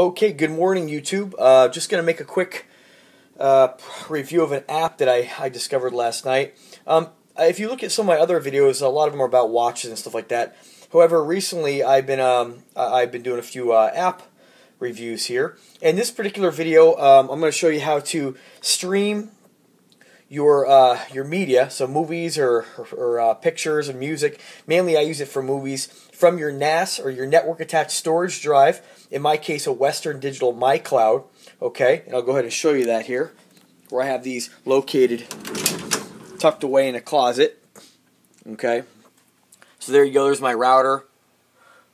Okay, good morning, YouTube. Uh, just going to make a quick uh, review of an app that I, I discovered last night. Um, if you look at some of my other videos, a lot of them are about watches and stuff like that. However, recently I've been um, I've been doing a few uh, app reviews here. In this particular video, um, I'm going to show you how to stream your uh, your media, so movies or, or, or uh, pictures and music. Mainly, I use it for movies from your NAS or your network attached storage drive. In my case, a Western Digital MyCloud. Okay, and I'll go ahead and show you that here, where I have these located, tucked away in a closet. Okay, so there you go. There's my router.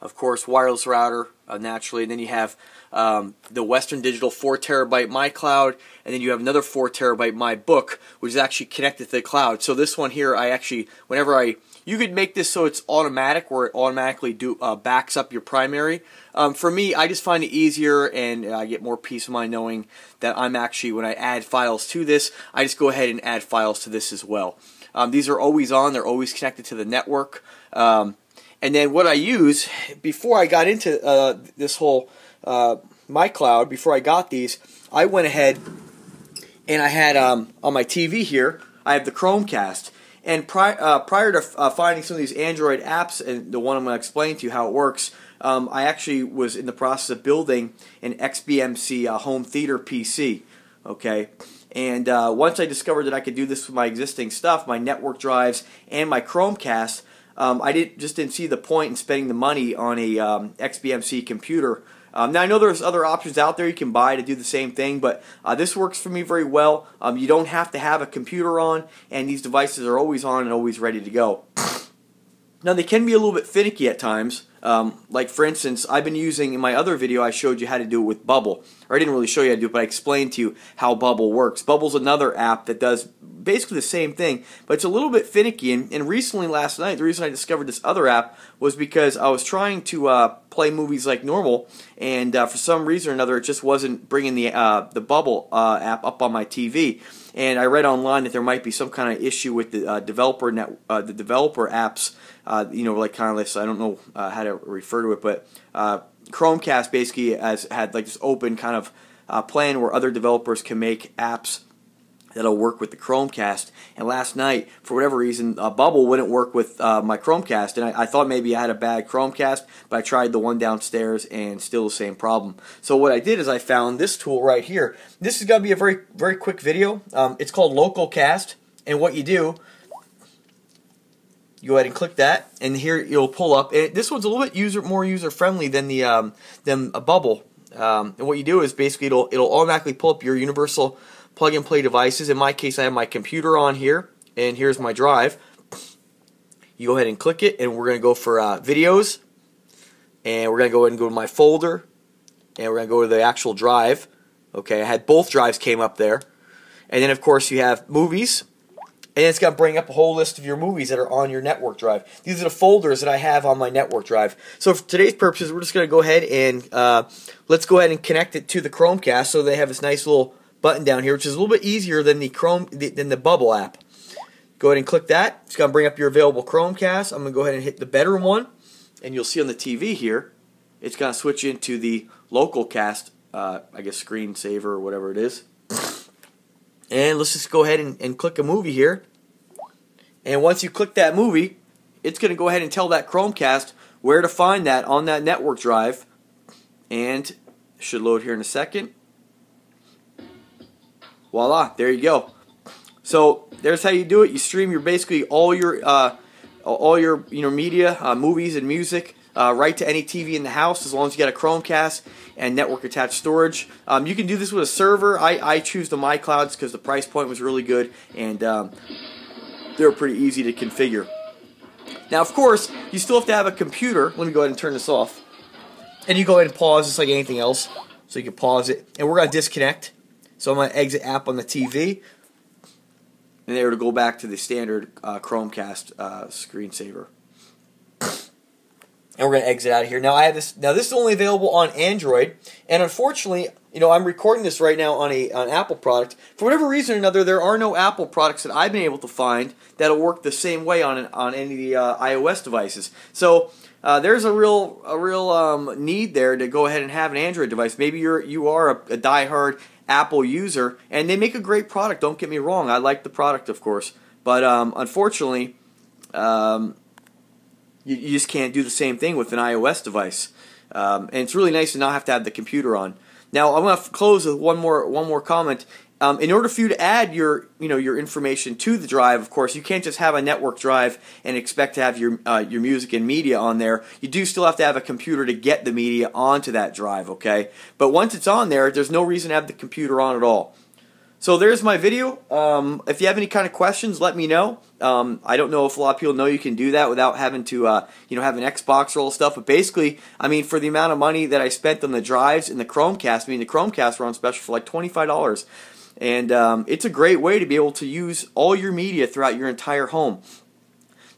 Of course, wireless router uh, naturally. And then you have um, the Western Digital 4 terabyte My Cloud, and then you have another 4 terabyte My Book, which is actually connected to the cloud. So this one here, I actually, whenever I, you could make this so it's automatic, where it automatically do uh, backs up your primary. Um, for me, I just find it easier, and I get more peace of mind knowing that I'm actually, when I add files to this, I just go ahead and add files to this as well. Um, these are always on; they're always connected to the network. Um, and then what I use before I got into uh, this whole uh, MyCloud, before I got these, I went ahead and I had um, on my TV here, I have the Chromecast. And pri uh, prior to uh, finding some of these Android apps, and the one I'm going to explain to you how it works, um, I actually was in the process of building an XBMC uh, home theater PC. Okay, and uh, once I discovered that I could do this with my existing stuff, my network drives and my Chromecast, um, I did just didn't see the point in spending the money on a um, XBMC computer. Um, now I know there's other options out there you can buy to do the same thing, but uh, this works for me very well. Um, you don't have to have a computer on, and these devices are always on and always ready to go. Now they can be a little bit finicky at times. Um, like for instance, I've been using in my other video I showed you how to do it with Bubble. Or I didn't really show you how to do it, but I explained to you how Bubble works. Bubble's another app that does basically the same thing, but it's a little bit finicky. And, and recently, last night, the reason I discovered this other app was because I was trying to uh, play movies like normal, and uh, for some reason or another, it just wasn't bringing the uh, the Bubble uh, app up on my TV. And I read online that there might be some kind of issue with the uh, developer net, uh, the developer apps. you know, like kind of this. I don't know how to refer to it, but Chromecast basically has had like this open kind of uh, plan where other developers can make apps that'll work with the Chromecast. And last night, for whatever reason, uh, Bubble wouldn't work with uh, my Chromecast, and I, I, thought maybe I had a bad Chromecast, but I tried the one downstairs and still the same problem. So what I did is I found this tool right here. This is going to be a very very quick video. Um, it's called Localcast, and what you do you go ahead and click that, and here you'll pull up. And this one's a little bit user more user friendly than the um, than a bubble. Um, and what you do is basically it'll it'll automatically pull up your universal plug and play devices. In my case, I have my computer on here, and here's my drive. You go ahead and click it, and we're going to go for uh, videos, and we're going to go ahead and go to my folder, and we're going to go to the actual drive. Okay, I had both drives came up there, and then of course you have movies and it's going to bring up a whole list of your movies that are on your network drive. These are the folders that I have on my network drive. So for today's purposes, we're just going to go ahead and uh, let's go ahead and connect it to the Chromecast. So they have this nice little button down here, which is a little bit easier than the Chrome than the Bubble app. Go ahead and click that. It's going to bring up your available Chromecast. I'm going to go ahead and hit the better one, and you'll see on the TV here, it's going to switch into the Localcast, uh, I guess screensaver or whatever it is. And let's just go ahead and, and click a movie here. And once you click that movie, it's going to go ahead and tell that Chromecast where to find that on that network drive. And should load here in a second. Voila, there you go. So there's how you do it. You stream your basically all your uh, all your you know media, uh, movies and music uh, right to any TV in the house as long as you got a Chromecast and network attached storage. Um, you can do this with a server. I, I choose the MyClouds because the price point was really good and um, they're pretty easy to configure. Now, of course, you still have to have a computer. Let me go ahead and turn this off. And you go ahead and pause just like anything else. So you can pause it. And we're going to disconnect. So I'm going to exit app on the TV. And there to go back to the standard uh, Chromecast uh, screensaver and we're going to exit out of here. Now I have this. Now this is only available on Android, and unfortunately, you know, I'm recording this right now on a an Apple product. For whatever reason or another, there are no Apple products that I've been able to find that'll work the same way on on any of the uh, iOS devices. So uh, there's a real a real um, need there to go ahead and have an Android device. Maybe you're you are a, a diehard Apple user, and they make a great product. Don't get me wrong, I like the product, of course, but um, unfortunately, um, you, you, just can't do the same thing with an iOS device. Um, and it's really nice to not have to have the computer on. Now I'm going to close with one more one more comment. Um, in order for you to add your you know your information to the drive, of course, you can't just have a network drive and expect to have your uh, your music and media on there. You do still have to have a computer to get the media onto that drive, okay? But once it's on there, there's no reason to have the computer on at all. So there's my video. Um, if you have any kind of questions, let me know. Um, I don't know if a lot of people know you can do that without having to, uh, you know, have an Xbox or all stuff. But basically, I mean, for the amount of money that I spent on the drives and the Chromecast, I mean, the Chromecast were on special for like twenty-five dollars. And um, it's a great way to be able to use all your media throughout your entire home.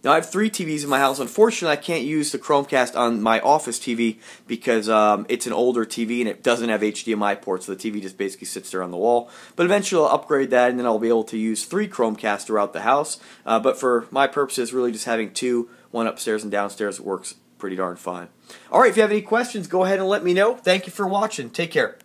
Now I have three TVs in my house. Unfortunately, I can't use the Chromecast on my office TV because um, it's an older TV and it doesn't have HDMI ports, so the TV just basically sits there on the wall. But eventually, I'll upgrade that, and then I'll be able to use three Chromecasts throughout the house. Uh, but for my purposes, really just having two, one upstairs and downstairs, works pretty darn fine. All right, if you have any questions, go ahead and let me know. Thank you for watching. Take care.